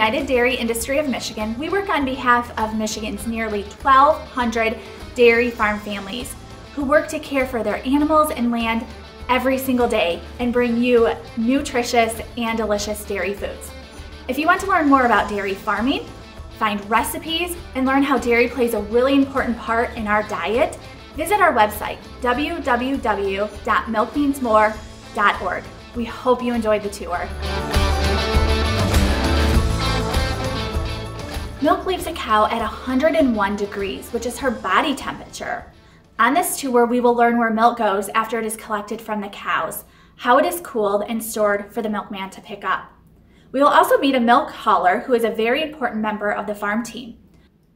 United Dairy Industry of Michigan, we work on behalf of Michigan's nearly 1,200 dairy farm families who work to care for their animals and land every single day and bring you nutritious and delicious dairy foods. If you want to learn more about dairy farming, find recipes, and learn how dairy plays a really important part in our diet, visit our website, www.milkmeansmore.org. We hope you enjoyed the tour. Milk leaves a cow at 101 degrees, which is her body temperature. On this tour, we will learn where milk goes after it is collected from the cows, how it is cooled and stored for the milkman to pick up. We will also meet a milk hauler who is a very important member of the farm team.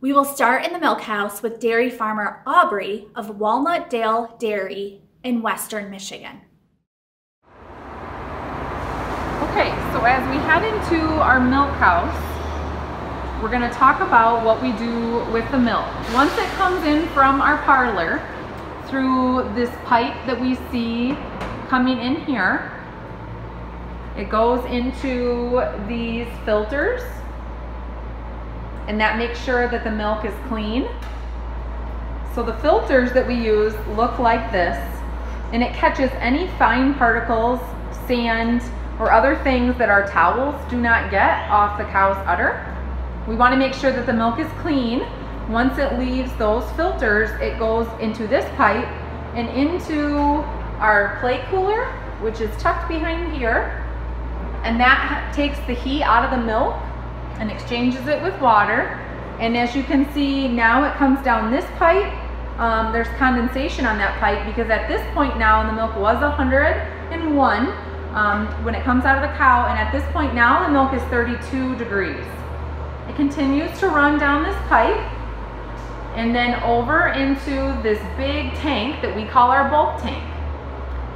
We will start in the milk house with dairy farmer Aubrey of Walnut Dale Dairy in Western Michigan. Okay, so as we head into our milk house, we're gonna talk about what we do with the milk. Once it comes in from our parlor, through this pipe that we see coming in here, it goes into these filters and that makes sure that the milk is clean. So the filters that we use look like this and it catches any fine particles, sand, or other things that our towels do not get off the cow's udder. We wanna make sure that the milk is clean. Once it leaves those filters, it goes into this pipe and into our plate cooler, which is tucked behind here and that takes the heat out of the milk and exchanges it with water. And as you can see, now it comes down this pipe. Um, there's condensation on that pipe because at this point now the milk was 101 um, when it comes out of the cow and at this point now the milk is 32 degrees. It continues to run down this pipe and then over into this big tank that we call our bulk tank.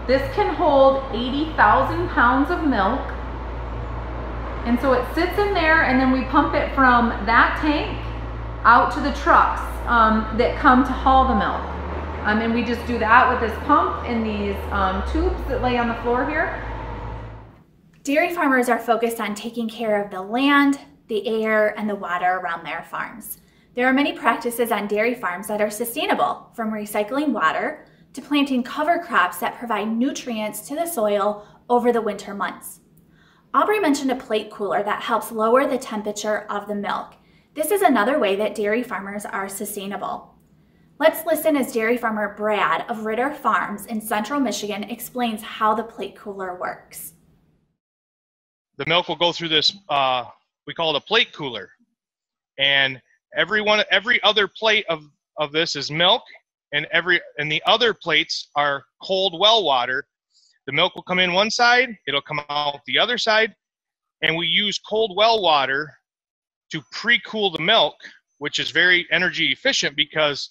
This can hold 80,000 pounds of milk and so it sits in there and then we pump it from that tank out to the trucks um, that come to haul the milk. Um, and we just do that with this pump and these um, tubes that lay on the floor here. Dairy farmers are focused on taking care of the land, the air, and the water around their farms. There are many practices on dairy farms that are sustainable, from recycling water to planting cover crops that provide nutrients to the soil over the winter months. Aubrey mentioned a plate cooler that helps lower the temperature of the milk. This is another way that dairy farmers are sustainable. Let's listen as dairy farmer Brad of Ritter Farms in central Michigan explains how the plate cooler works. The milk will go through this, uh, we call it a plate cooler. And every one, every other plate of, of this is milk and every, and the other plates are cold well water the milk will come in one side, it'll come out the other side, and we use cold well water to pre-cool the milk, which is very energy efficient because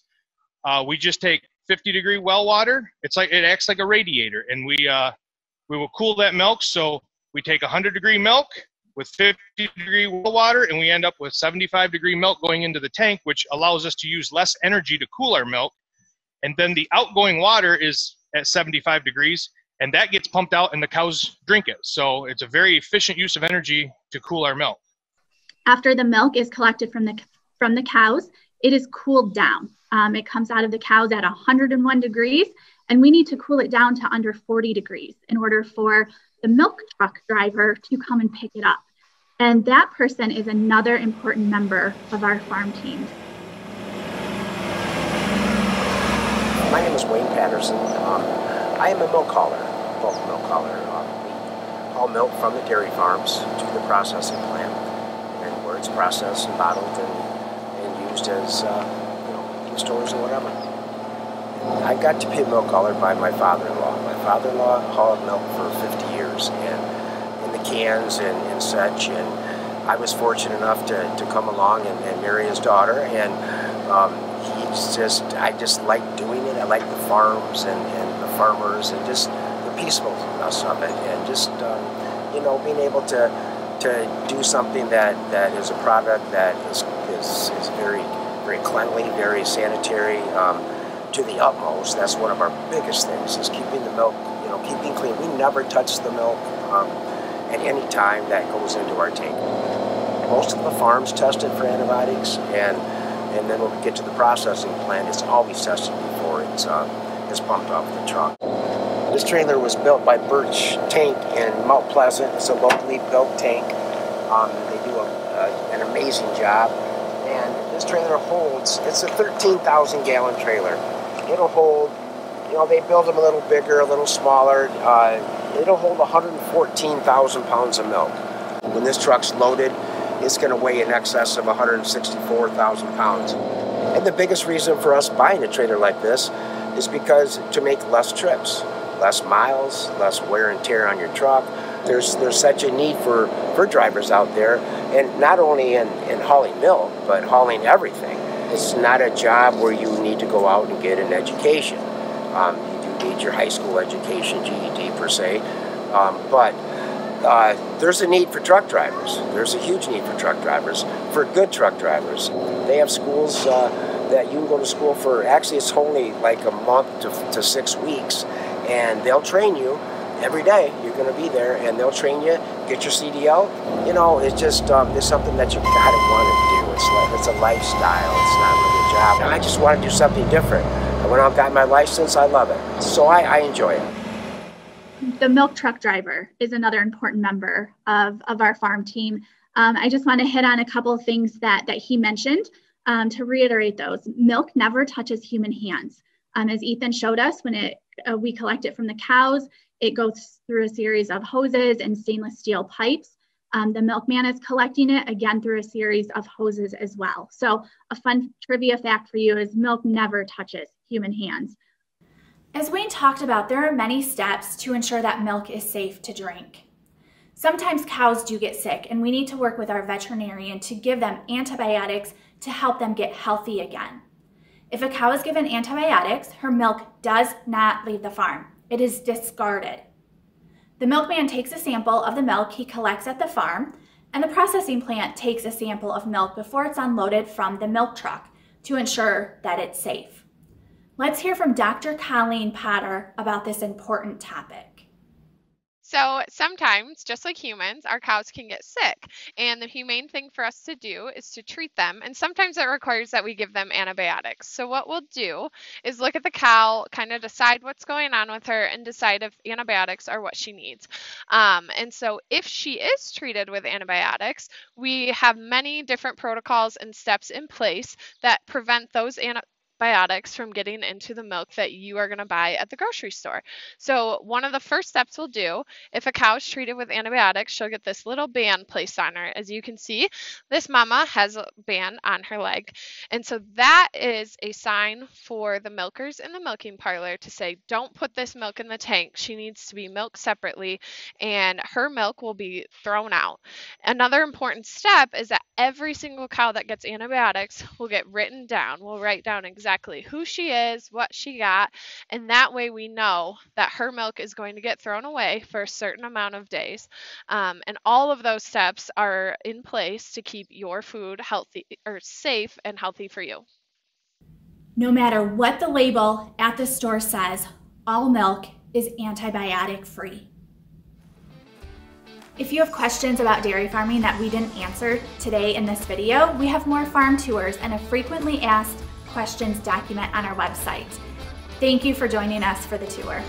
uh, we just take 50 degree well water. It's like it acts like a radiator, and we uh, we will cool that milk. So we take 100 degree milk with 50 degree water, and we end up with 75 degree milk going into the tank, which allows us to use less energy to cool our milk. And then the outgoing water is at 75 degrees, and that gets pumped out and the cows drink it. So it's a very efficient use of energy to cool our milk. After the milk is collected from the from the cows, it is cooled down. Um, it comes out of the cows at 101 degrees, and we need to cool it down to under 40 degrees in order for the milk truck driver to come and pick it up. And that person is another important member of our farm team. My name is Wayne Patterson. Um, I am a milk hauler bulk milk hauler. Uh, we haul milk from the dairy farms to the processing plant, and where it's processed and bottled and, and used as uh, you know in stores and whatever. I got to be a milk hauler by my father-in-law. My father-in-law hauled milk for 50 years, and cans and, and such. And I was fortunate enough to, to come along and, and marry his daughter, and um, he's just I just like doing it. I like the farms and, and the farmers and just the peacefulness of it, and just um, you know being able to to do something that, that is a product that is, is, is very very cleanly, very sanitary um, to the utmost. That's one of our biggest things is keeping the milk, you know, keeping clean. We never touch the milk um, at any time that goes into our tank. most of the farms tested for antibiotics, and and then when we get to the processing plant, it's always tested before it's uh, it's pumped off the truck. This trailer was built by Birch Tank in Mount Pleasant. It's a locally built tank. Um, they do a, an amazing job. And this trailer holds, it's a 13,000 gallon trailer. It'll hold, you know, they build them a little bigger, a little smaller. Uh, it'll hold 114,000 pounds of milk. When this truck's loaded, it's going to weigh in excess of 164,000 pounds. And the biggest reason for us buying a trailer like this is because to make less trips, less miles, less wear and tear on your truck. There's there's such a need for, for drivers out there, and not only in, in hauling milk, but hauling everything. It's not a job where you need to go out and get an education. Um, you do need your high school education, GED per se, um, but uh, there's a need for truck drivers. There's a huge need for truck drivers, for good truck drivers. They have schools uh, that you can go to school for. Actually, it's only like a month to, to six weeks, and they'll train you every day. You're going to be there, and they'll train you. Get your CDL. You know, it's just um, it's something that you've gotta want to do. It's like it's a lifestyle. It's not really a job. And I just want to do something different. And when I've got my license, I love it. So I, I enjoy it. The milk truck driver is another important member of, of our farm team. Um, I just want to hit on a couple of things that, that he mentioned um, to reiterate those. Milk never touches human hands. Um, as Ethan showed us, when it uh, we collect it from the cows, it goes through a series of hoses and stainless steel pipes. Um, the milkman is collecting it again through a series of hoses as well. So a fun trivia fact for you is milk never touches human hands. As Wayne talked about, there are many steps to ensure that milk is safe to drink. Sometimes cows do get sick and we need to work with our veterinarian to give them antibiotics to help them get healthy again. If a cow is given antibiotics, her milk does not leave the farm. It is discarded. The milkman takes a sample of the milk he collects at the farm, and the processing plant takes a sample of milk before it's unloaded from the milk truck to ensure that it's safe. Let's hear from Dr. Colleen Potter about this important topic. So sometimes, just like humans, our cows can get sick. And the humane thing for us to do is to treat them. And sometimes it requires that we give them antibiotics. So what we'll do is look at the cow, kind of decide what's going on with her, and decide if antibiotics are what she needs. Um, and so if she is treated with antibiotics, we have many different protocols and steps in place that prevent those antibiotics antibiotics from getting into the milk that you are going to buy at the grocery store. So, one of the first steps we'll do if a cow is treated with antibiotics, she'll get this little band placed on her. As you can see, this mama has a band on her leg. And so, that is a sign for the milkers in the milking parlor to say, don't put this milk in the tank. She needs to be milked separately, and her milk will be thrown out. Another important step is that every single cow that gets antibiotics will get written down. We'll write down exactly exactly who she is, what she got, and that way we know that her milk is going to get thrown away for a certain amount of days. Um, and all of those steps are in place to keep your food healthy or safe and healthy for you. No matter what the label at the store says, all milk is antibiotic free. If you have questions about dairy farming that we didn't answer today in this video, we have more farm tours and a frequently asked questions document on our website. Thank you for joining us for the tour.